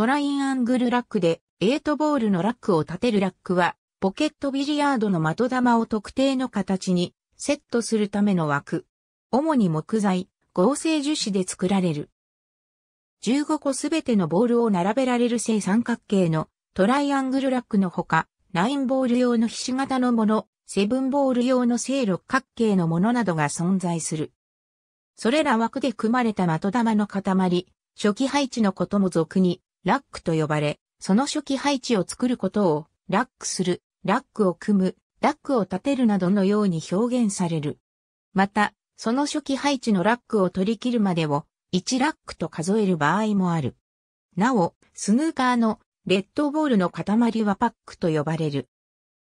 トライアングルラックで8ボールのラックを立てるラックは、ポケットビリヤードの的玉を特定の形にセットするための枠。主に木材、合成樹脂で作られる。15個すべてのボールを並べられる正三角形のトライアングルラックのほか、9ボール用のひし形のもの、7ボール用の正六角形のものなどが存在する。それら枠で組まれた的玉の塊、初期配置のことも俗に、ラックと呼ばれ、その初期配置を作ることを、ラックする、ラックを組む、ラックを立てるなどのように表現される。また、その初期配置のラックを取り切るまでを、1ラックと数える場合もある。なお、スヌーカーのレッドボールの塊はパックと呼ばれる。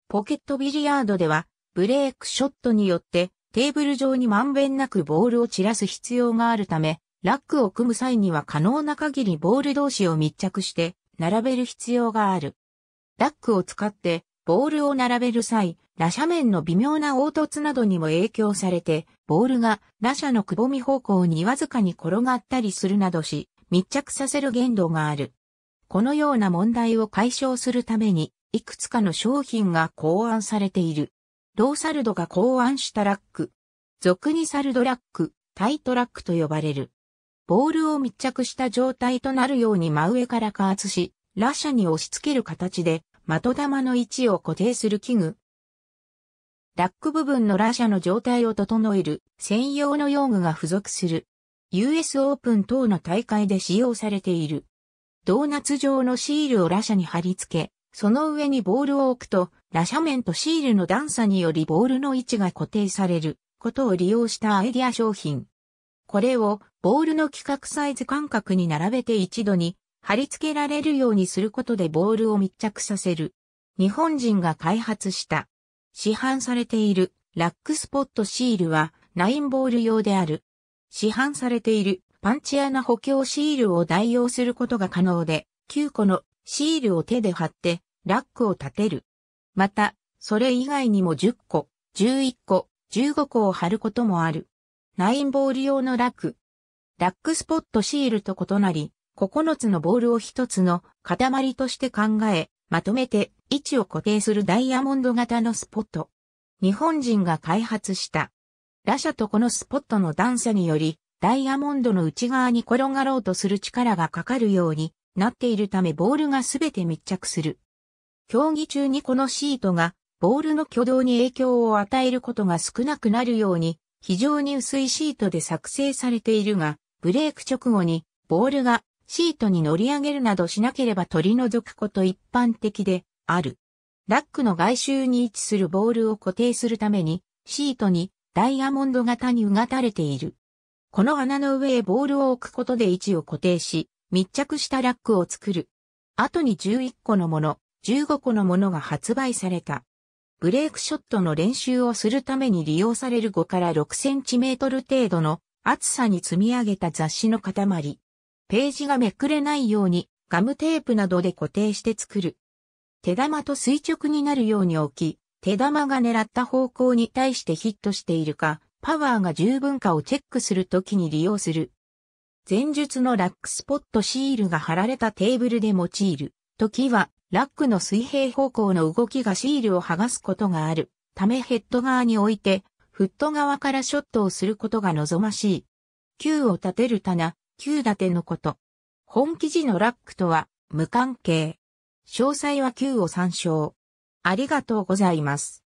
ポケットビリヤードでは、ブレークショットによってテーブル上にまんべんなくボールを散らす必要があるため、ラックを組む際には可能な限りボール同士を密着して並べる必要がある。ラックを使ってボールを並べる際、羅斜面の微妙な凹凸などにも影響されて、ボールが羅斜のくぼみ方向にわずかに転がったりするなどし、密着させる限度がある。このような問題を解消するために、いくつかの商品が考案されている。ローサルドが考案したラック。俗にサルドラック、タイトラックと呼ばれる。ボールを密着した状態となるように真上から加圧し、ラシャに押し付ける形で、的玉の位置を固定する器具。ラック部分のラシャの状態を整える専用の用具が付属する。US オープン等の大会で使用されている。ドーナツ状のシールをラシャに貼り付け、その上にボールを置くと、ラシャ面とシールの段差によりボールの位置が固定されることを利用したアイディア商品。これをボールの規格サイズ間隔に並べて一度に貼り付けられるようにすることでボールを密着させる。日本人が開発した市販されているラックスポットシールは9ボール用である。市販されているパンチ穴補強シールを代用することが可能で、9個のシールを手で貼ってラックを立てる。また、それ以外にも10個、11個、15個を貼ることもある。9ボール用のラック。ラックスポットシールと異なり、9つのボールを1つの塊として考え、まとめて位置を固定するダイヤモンド型のスポット。日本人が開発した。ラシャとこのスポットの段差により、ダイヤモンドの内側に転がろうとする力がかかるようになっているためボールがすべて密着する。競技中にこのシートがボールの挙動に影響を与えることが少なくなるように非常に薄いシートで作成されているが、ブレーク直後にボールがシートに乗り上げるなどしなければ取り除くこと一般的である。ラックの外周に位置するボールを固定するためにシートにダイヤモンド型にうがたれている。この穴の上へボールを置くことで位置を固定し、密着したラックを作る。後に11個のもの、15個のものが発売された。ブレイクショットの練習をするために利用される5から6センチメートル程度の厚さに積み上げた雑誌の塊。ページがめくれないようにガムテープなどで固定して作る。手玉と垂直になるように置き、手玉が狙った方向に対してヒットしているか、パワーが十分かをチェックするときに利用する。前述のラックスポットシールが貼られたテーブルで用いる。時は、ラックの水平方向の動きがシールを剥がすことがある。ためヘッド側に置いて、フット側からショットをすることが望ましい。球を立てる棚、球立てのこと。本記事のラックとは無関係。詳細は球を参照。ありがとうございます。